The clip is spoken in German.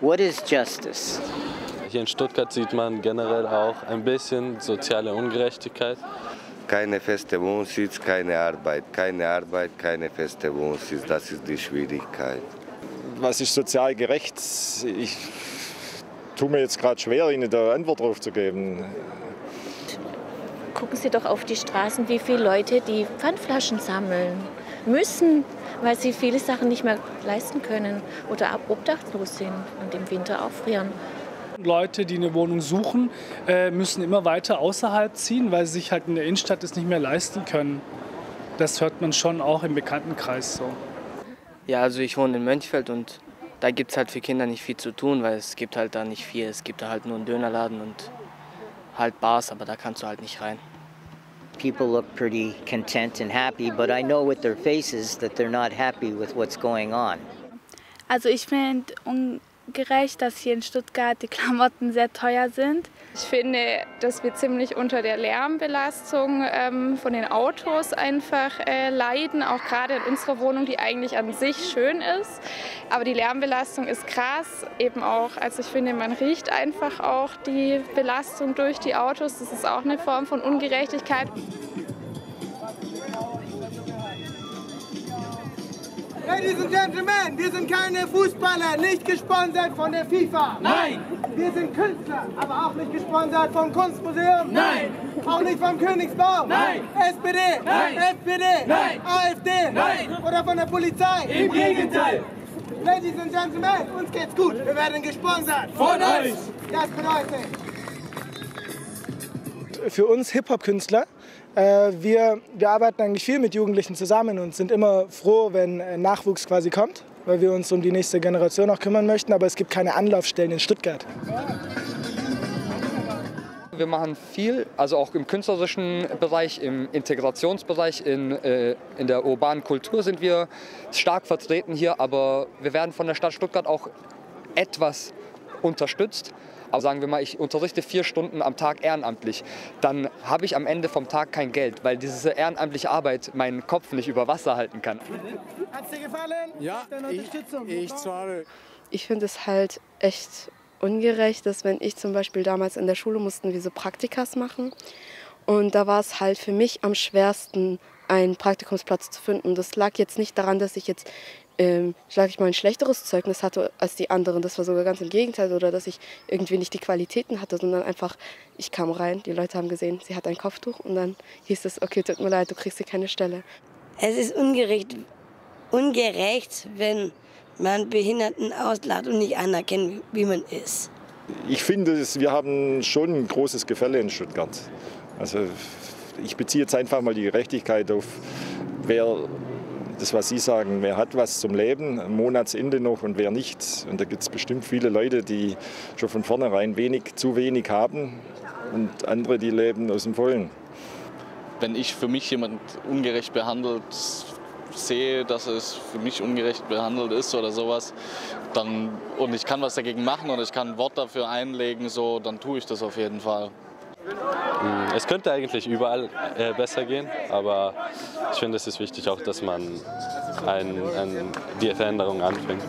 What is justice? Hier in Stuttgart sieht man generell auch ein bisschen soziale Ungerechtigkeit. Keine feste Wohnsitz, keine Arbeit. Keine Arbeit, keine feste Wohnsitz. Das ist die Schwierigkeit. Was ist sozial gerecht? Ich tue mir jetzt gerade schwer, Ihnen da Antwort drauf zu geben. Gucken Sie doch auf die Straßen, wie viele Leute die Pfandflaschen sammeln müssen, weil sie viele Sachen nicht mehr leisten können oder obdachlos sind und im Winter auch frieren. Leute, die eine Wohnung suchen, äh, müssen immer weiter außerhalb ziehen, weil sie sich halt in der Innenstadt es nicht mehr leisten können. Das hört man schon auch im Bekanntenkreis so. Ja, also ich wohne in Mönchfeld und da gibt es halt für Kinder nicht viel zu tun, weil es gibt halt da nicht viel. Es gibt da halt nur einen Dönerladen und halt Bars, aber da kannst du halt nicht rein. People look pretty content and happy, but I know with their faces that they're not happy with what's going on. Also ich finde ungerecht, dass hier in Stuttgart die Klamotten sehr teuer sind. Ich finde, dass wir ziemlich unter der Lärmbelastung ähm, von den Autos einfach äh, leiden, auch gerade in unserer Wohnung, die eigentlich an sich schön ist. Aber die Lärmbelastung ist krass, eben auch, also ich finde, man riecht einfach auch die Belastung durch die Autos. Das ist auch eine Form von Ungerechtigkeit. Ladies and Gentlemen, wir sind keine Fußballer, nicht gesponsert von der FIFA. Nein! Wir sind Künstler, aber auch nicht gesponsert vom Kunstmuseum. Nein! Auch nicht vom Königsbau. Nein! SPD. Nein! SPD. Nein! AfD. Nein! Oder von der Polizei. Im Gegenteil! Ladies and Gentlemen, uns geht's gut. Wir werden gesponsert. Von euch! Das bedeutet. Für uns Hip-Hop-Künstler äh, wir, wir arbeiten eigentlich viel mit Jugendlichen zusammen und sind immer froh, wenn Nachwuchs quasi kommt, weil wir uns um die nächste Generation auch kümmern möchten. Aber es gibt keine Anlaufstellen in Stuttgart. Wir machen viel, also auch im künstlerischen Bereich, im Integrationsbereich, in, äh, in der urbanen Kultur sind wir stark vertreten hier, aber wir werden von der Stadt Stuttgart auch etwas unterstützt. Aber sagen wir mal, ich unterrichte vier Stunden am Tag ehrenamtlich, dann habe ich am Ende vom Tag kein Geld, weil diese ehrenamtliche Arbeit meinen Kopf nicht über Wasser halten kann. Hat's dir gefallen? Ja, ich, ich zahle. Ich finde es halt echt ungerecht, dass wenn ich zum Beispiel damals in der Schule mussten wir so Praktikas machen und da war es halt für mich am schwersten, einen Praktikumsplatz zu finden. Das lag jetzt nicht daran, dass ich jetzt ähm, sag ich mal, ein schlechteres Zeugnis hatte als die anderen. Das war sogar ganz im Gegenteil. Oder dass ich irgendwie nicht die Qualitäten hatte, sondern einfach, ich kam rein, die Leute haben gesehen, sie hat ein Kopftuch und dann hieß es, okay, tut mir leid, du kriegst hier keine Stelle. Es ist ungerecht, ungerecht wenn man Behinderten auslacht und nicht anerkennt, wie man ist. Ich finde, wir haben schon ein großes Gefälle in Stuttgart. Also ich beziehe jetzt einfach mal die Gerechtigkeit auf, wer das, was Sie sagen, wer hat was zum Leben, am Monatsende noch und wer nicht. Und da gibt es bestimmt viele Leute, die schon von vornherein wenig, zu wenig haben und andere, die leben aus dem Vollen. Wenn ich für mich jemand ungerecht behandelt sehe, dass es für mich ungerecht behandelt ist oder sowas, dann, und ich kann was dagegen machen und ich kann ein Wort dafür einlegen, so, dann tue ich das auf jeden Fall. Es könnte eigentlich überall äh, besser gehen, aber ich finde, es ist wichtig auch, dass man ein, ein, die Veränderung anfängt.